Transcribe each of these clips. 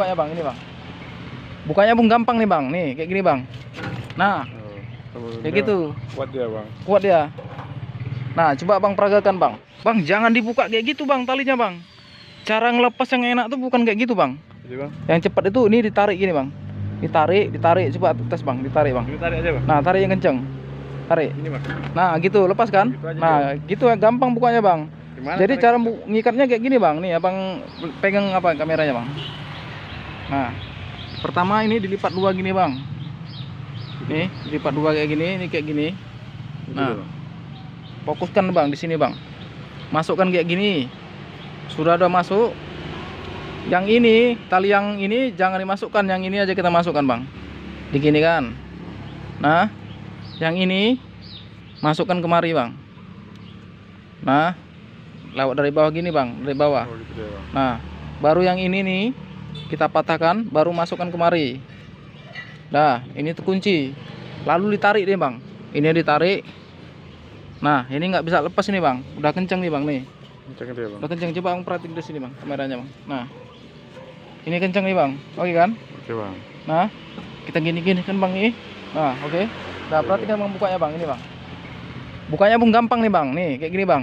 Bukanya bang, ini bang. Bukanya pun gampang nih bang, nih kayak gini bang. Nah, Oh, kayak gitu, Kuat dia bang. kuat dia. Nah, coba bang peragakan bang. Bang, jangan dibuka kayak gitu bang talinya bang. Cara ngelepas yang enak tuh bukan kayak gitu bang. Jadi bang. Yang cepat itu ini ditarik gini bang. Ditarik, ditarik, coba tes bang, ditarik bang. Ini tarik aja bang. Nah, tarik yang kenceng. Tarik. Ini bang. Nah, gitu, lepas kan? Gitu aja, Nah, gitu ya gampang bukanya bang. Gimana? Jadi cara ngikatnya kayak gini bang. Nih, abang pegang apa kameranya bang. Nah, pertama ini dilipat dua gini bang. Nih, dilipat dua kayak gini, ini kayak gini. Nah. Fokuskan bang di sini bang. Masukkan kayak gini. Sudah ada masuk. Yang ini, tali yang ini jangan dimasukkan, yang ini aja kita masukkan bang. Digini kan. Nah, yang ini masukkan kemari bang. Nah, lewat dari bawah gini bang, dari bawah. Oh. Nah, baru yang ini nih kita patahkan, baru masukkan kemari. Nah, ini terkunci. Lalu ditarik deh bang. Ini ditarik. Nah, ini nggak bisa lepas ini bang. Udah kenceng nih bang nih. Kencang dia bang. Udah kenceng. Coba bang perhatiin di sini bang, kameranya bang. Nah, ini kenceng nih bang. Oke kan? Oke bang. Nah, kita gini-gini kan bang nih. Nah, oke. Nah, perhatikan bang bukanya bang. Ini bang. Bukanya pun gampang nih bang. Nih, kayak gini bang.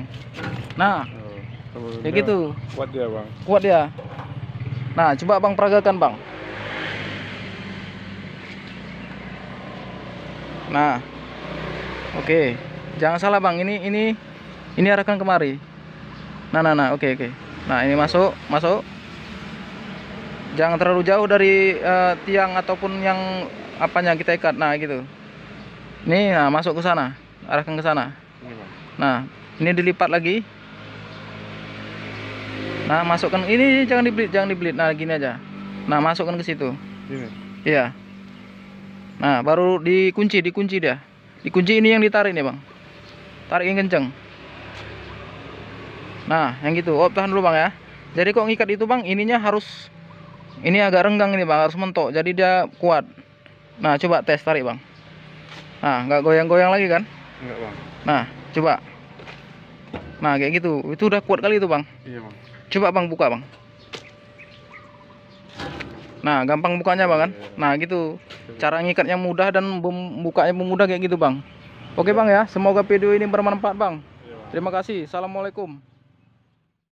Nah, Oh, kayak gitu. Kuat dia bang. kuat dia nah coba bang peragakan bang. Nah oke. Jangan salah bang. Ini ini ini arahkan kemari. Nah nah nah oke oke. Nah ini masuk masuk. Jangan terlalu jauh dari eh, tiang ataupun yang apanya kita ikat. Nah gitu. Nih nah masuk ke sana. Arahkan ke sana. Ini bang. Nah, ini dilipat lagi. Nah, masukkan ini jangan dibelit, jangan dibelit. Nah, gini aja. Nah, masukkan ke situ. Ini. Iya. Nah, baru dikunci, dikunci dia. Dikunci ini yang ditarik nih, Bang. Tarik yang kenceng. Nah, yang gitu. Oh, tahan dulu, Bang ya. Jadi kok ngikat itu, Bang, ininya harus ini agak renggang ini, Bang, harus mentok. Jadi dia kuat. Nah, coba tes tarik, Bang. Nah, nggak goyang-goyang lagi kan? Enggak bang. Nah, coba. Nah, kayak gitu. Itu udah kuat kali itu, Bang. Iya bang. Coba Bang buka, Bang. Nah, gampang bukanya, Bang kan? Nah, gitu. Cara ngikatnya mudah dan bukanya mudah kayak gitu, Bang. Oke, Bang ya. Semoga video ini bermanfaat, bang. Terima kasih. Assalamualaikum.